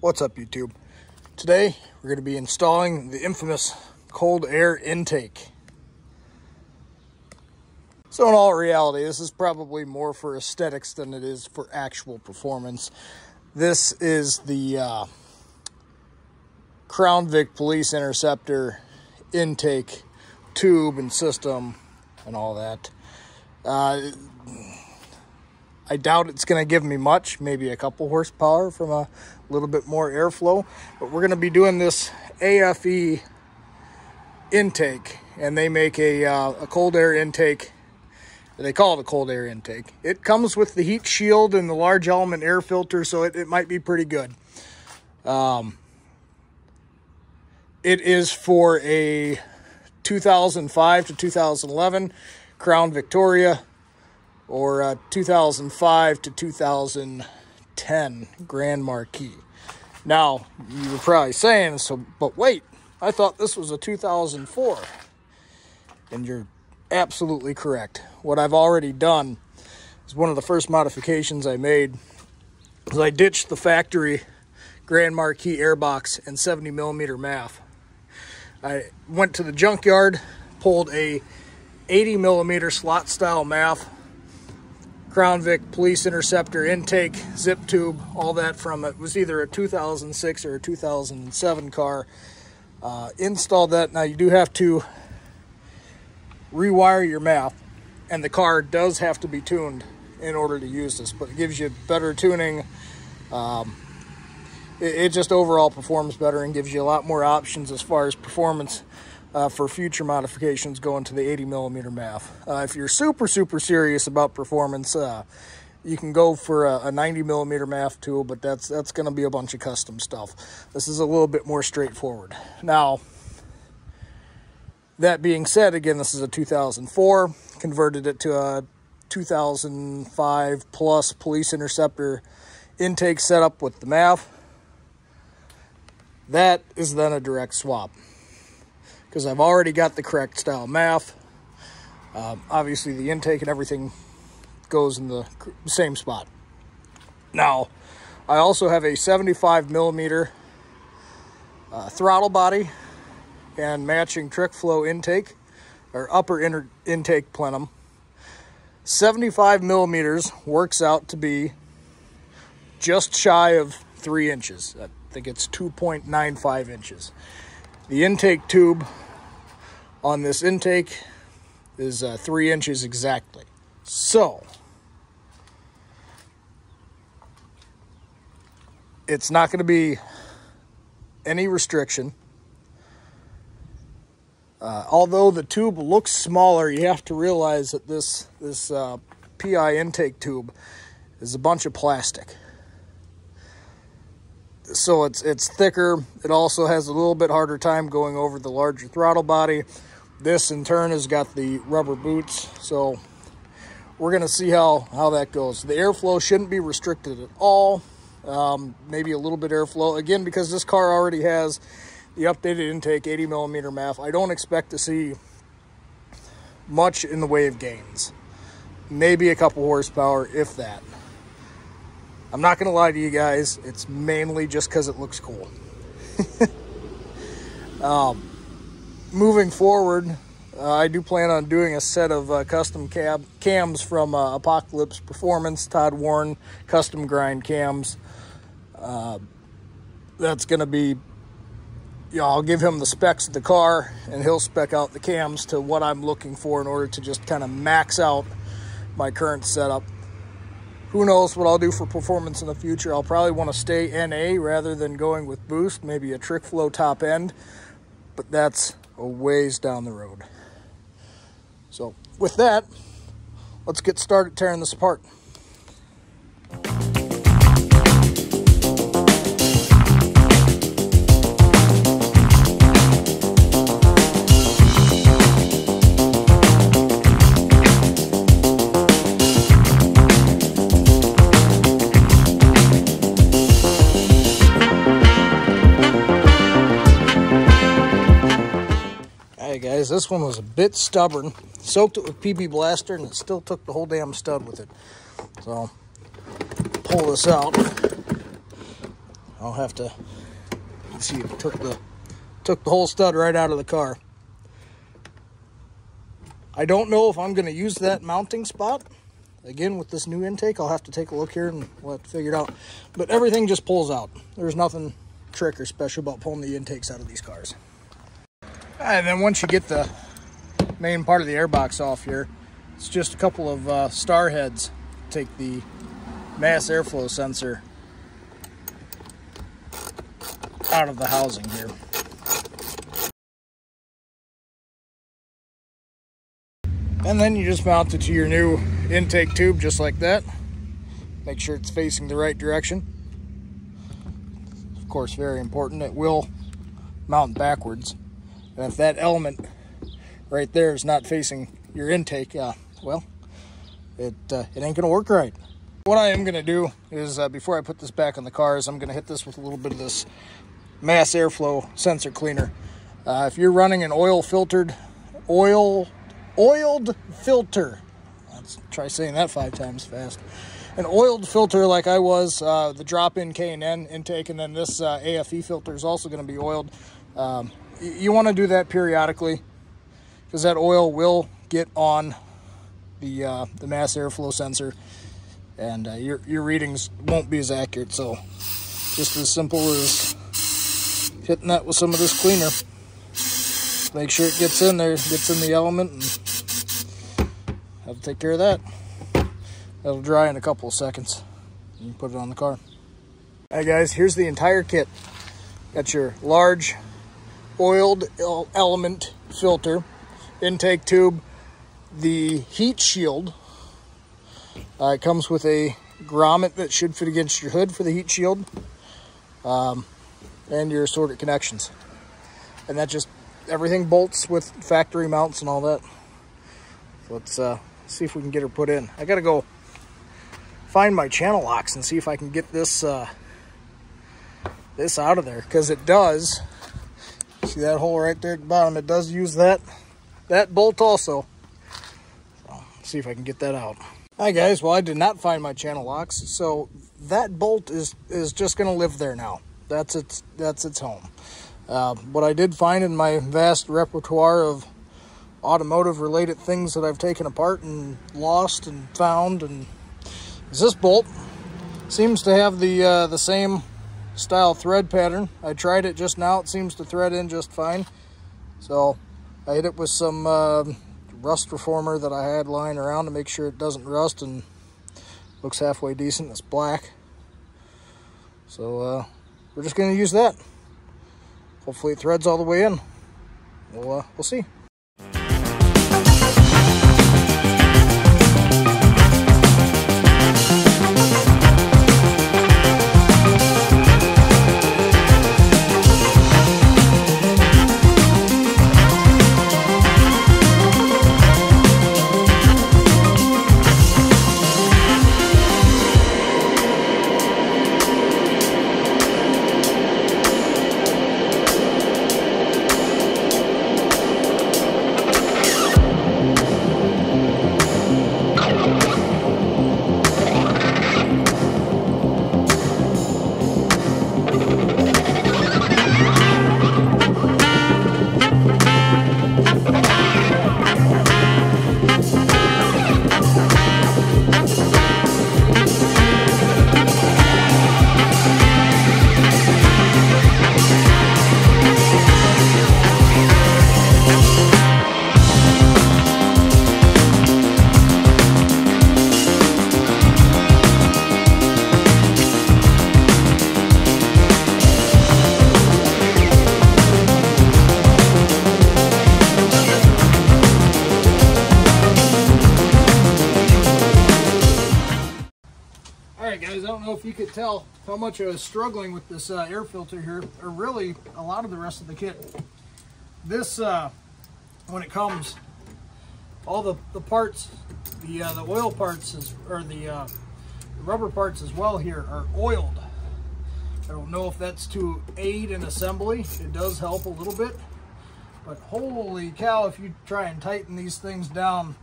What's up YouTube? Today we're going to be installing the infamous cold air intake. So in all reality, this is probably more for aesthetics than it is for actual performance. This is the uh, Crown Vic Police Interceptor intake tube and system and all that. Uh, I doubt it's going to give me much, maybe a couple horsepower from a little bit more airflow. But we're going to be doing this AFE intake, and they make a, uh, a cold air intake. They call it a cold air intake. It comes with the heat shield and the large element air filter, so it, it might be pretty good. Um, it is for a 2005 to 2011 Crown Victoria or uh, 2005 to 2010 Grand Marquis. Now, you were probably saying, so, but wait, I thought this was a 2004. And you're absolutely correct. What I've already done is one of the first modifications I made is I ditched the factory Grand Marquis airbox and 70 millimeter MAF. I went to the junkyard, pulled a 80 millimeter slot style MAF Crown Vic Police Interceptor intake, zip tube, all that from it. it was either a 2006 or a 2007 car. Uh, installed that. Now you do have to rewire your MAF, and the car does have to be tuned in order to use this, but it gives you better tuning. Um, it, it just overall performs better and gives you a lot more options as far as performance uh, for future modifications going to the 80 millimeter MAF. Uh, if you're super, super serious about performance, uh, you can go for a, a 90 millimeter MAF tool, but that's that's going to be a bunch of custom stuff. This is a little bit more straightforward. Now, that being said, again, this is a 2004, converted it to a 2005 plus police interceptor intake setup with the MAF. That is then a direct swap because I've already got the correct style MAF. Um, obviously, the intake and everything goes in the same spot. Now, I also have a 75 millimeter uh, throttle body and matching trick flow intake or upper intake plenum. 75 millimeters works out to be just shy of three inches. I think it's 2.95 inches. The intake tube on this intake is uh, three inches exactly. So, it's not going to be any restriction. Uh, although the tube looks smaller, you have to realize that this this uh, PI intake tube is a bunch of plastic so it's it's thicker. It also has a little bit harder time going over the larger throttle body. This in turn has got the rubber boots, so we're gonna see how how that goes. The airflow shouldn't be restricted at all. Um, maybe a little bit airflow again because this car already has the updated intake 80 millimeter MAF. I don't expect to see much in the way of gains. Maybe a couple horsepower, if that. I'm not going to lie to you guys. It's mainly just because it looks cool. um, moving forward, uh, I do plan on doing a set of uh, custom cab cams from uh, Apocalypse Performance, Todd Warren custom grind cams. Uh, that's going to be, you know, I'll give him the specs of the car and he'll spec out the cams to what I'm looking for in order to just kind of max out my current setup who knows what I'll do for performance in the future. I'll probably want to stay NA rather than going with boost, maybe a trick flow top end, but that's a ways down the road. So with that, let's get started tearing this apart. This one was a bit stubborn. Soaked it with PB Blaster and it still took the whole damn stud with it. So, pull this out. I'll have to see if it took the took the whole stud right out of the car. I don't know if I'm going to use that mounting spot. Again, with this new intake, I'll have to take a look here and we'll figure it out. But everything just pulls out. There's nothing trick or special about pulling the intakes out of these cars. And then once you get the main part of the airbox off here, it's just a couple of uh, star heads. Take the mass airflow sensor out of the housing here. And then you just mount it to your new intake tube just like that. Make sure it's facing the right direction. Of course, very important, it will mount backwards. And if that element right there is not facing your intake, uh, well, it, uh, it ain't gonna work right. What I am gonna do is, uh, before I put this back on the car, is I'm gonna hit this with a little bit of this mass airflow sensor cleaner. Uh, if you're running an oil filtered, oil, oiled filter, let's try saying that five times fast. An oiled filter like I was, uh, the drop-in K&N intake, and then this uh, AFE filter is also going to be oiled. Um, you want to do that periodically because that oil will get on the uh, the mass airflow sensor and uh, your, your readings won't be as accurate. So just as simple as hitting that with some of this cleaner. Make sure it gets in there, gets in the element, and have to take care of that. That'll dry in a couple of seconds. You put it on the car. All right, guys, here's the entire kit. Got your large oiled element filter, intake tube, the heat shield. Uh, it comes with a grommet that should fit against your hood for the heat shield. Um, and your assorted connections. And that just, everything bolts with factory mounts and all that. So let's uh, see if we can get her put in. I gotta go find my channel locks and see if I can get this uh, this out of there because it does. See that hole right there at the bottom? It does use that that bolt also. So see if I can get that out. Hi guys, well I did not find my channel locks, so that bolt is is just gonna live there now that's its that's its home. Uh, what I did find in my vast repertoire of automotive related things that I've taken apart and lost and found and is this bolt seems to have the uh, the same style thread pattern. I tried it just now. It seems to thread in just fine. So I hit it with some uh, rust reformer that I had lying around to make sure it doesn't rust and looks halfway decent. It's black. So uh, we're just going to use that. Hopefully it threads all the way in. We'll, uh, we'll see. Could tell how much I was struggling with this uh, air filter here, or really a lot of the rest of the kit. This, uh, when it comes, all the, the parts, the uh, the oil parts, is, or the, uh, the rubber parts as well here are oiled. I don't know if that's to aid in assembly. It does help a little bit. But holy cow, if you try and tighten these things down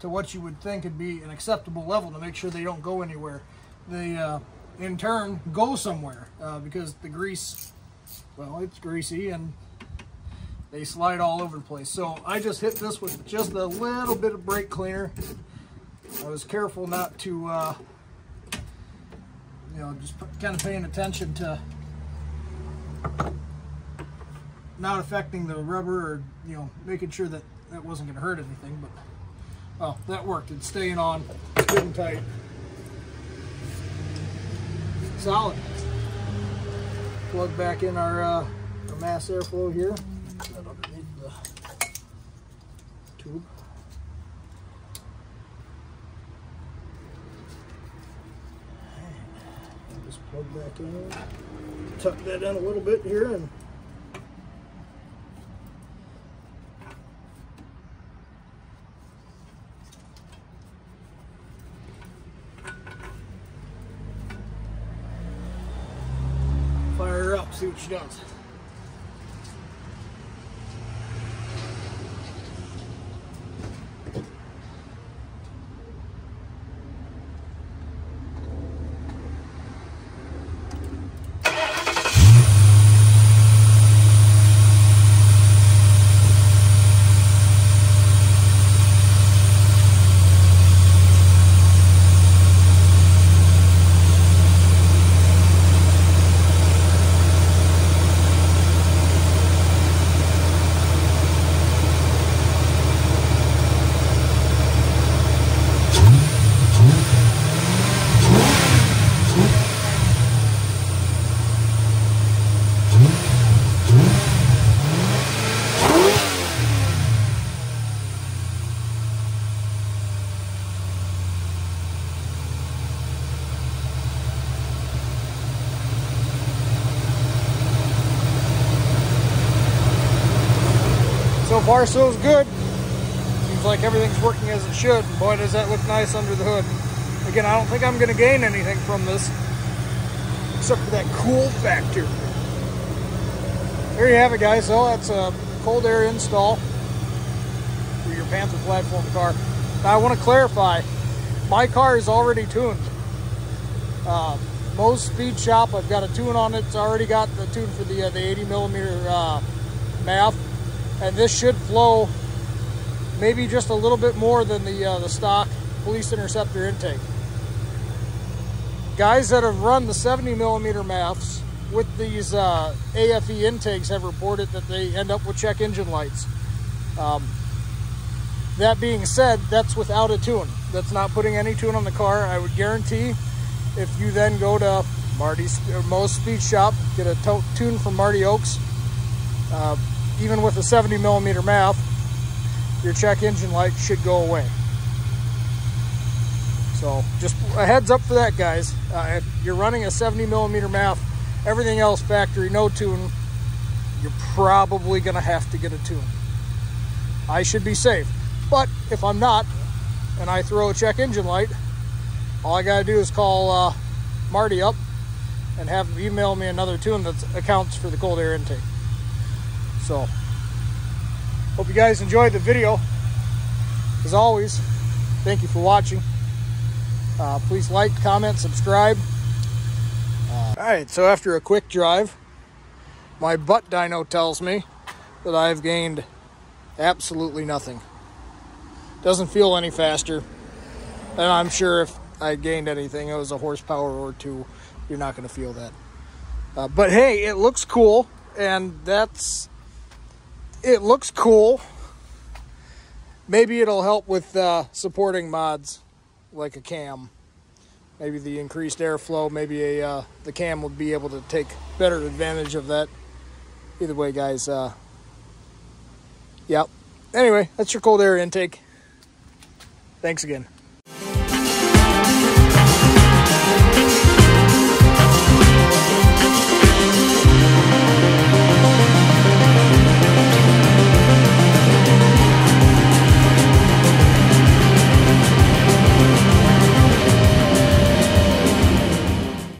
to what you would think would be an acceptable level to make sure they don't go anywhere the uh, in turn go somewhere uh, because the grease, well, it's greasy and they slide all over the place. So I just hit this with just a little bit of brake cleaner. I was careful not to, uh, you know, just kind of paying attention to not affecting the rubber or, you know, making sure that that wasn't going to hurt anything. But, oh, that worked. It's staying on, it's and tight. Solid. Plug back in our, uh, our mass airflow here. underneath the tube. Just plug back in. Tuck that in a little bit here and fire her up, see what she does. Far, so good. Seems like everything's working as it should. Boy, does that look nice under the hood. Again, I don't think I'm going to gain anything from this, except for that cool factor. There you have it, guys. So that's a cold air install for your Panther platform car. Now, I want to clarify, my car is already tuned. Uh, Speed Shop, I've got a tune on it. It's already got the tune for the, uh, the 80 millimeter uh, MAF and this should flow maybe just a little bit more than the uh, the stock police interceptor intake. Guys that have run the 70 millimeter MAFs with these uh, AFE intakes have reported that they end up with check engine lights. Um, that being said, that's without a tune. That's not putting any tune on the car. I would guarantee if you then go to Marty's or Moe's Speed Shop, get a tune from Marty Oaks, uh, even with a 70 millimeter MAF, your check engine light should go away. So just a heads up for that, guys. Uh, you're running a 70 millimeter MAF, everything else factory, no tune, you're probably gonna have to get a tune. I should be safe. But if I'm not, and I throw a check engine light, all I gotta do is call uh, Marty up and have him email me another tune that accounts for the cold air intake. So, hope you guys enjoyed the video. As always, thank you for watching. Uh, please like, comment, subscribe. Uh, all right, so after a quick drive, my butt dyno tells me that I've gained absolutely nothing. Doesn't feel any faster. And I'm sure if I gained anything, it was a horsepower or two. You're not going to feel that. Uh, but hey, it looks cool, and that's it looks cool. Maybe it'll help with uh, supporting mods like a cam. Maybe the increased airflow, maybe a uh, the cam would be able to take better advantage of that. Either way, guys. Uh, yep. Anyway, that's your cold air intake. Thanks again.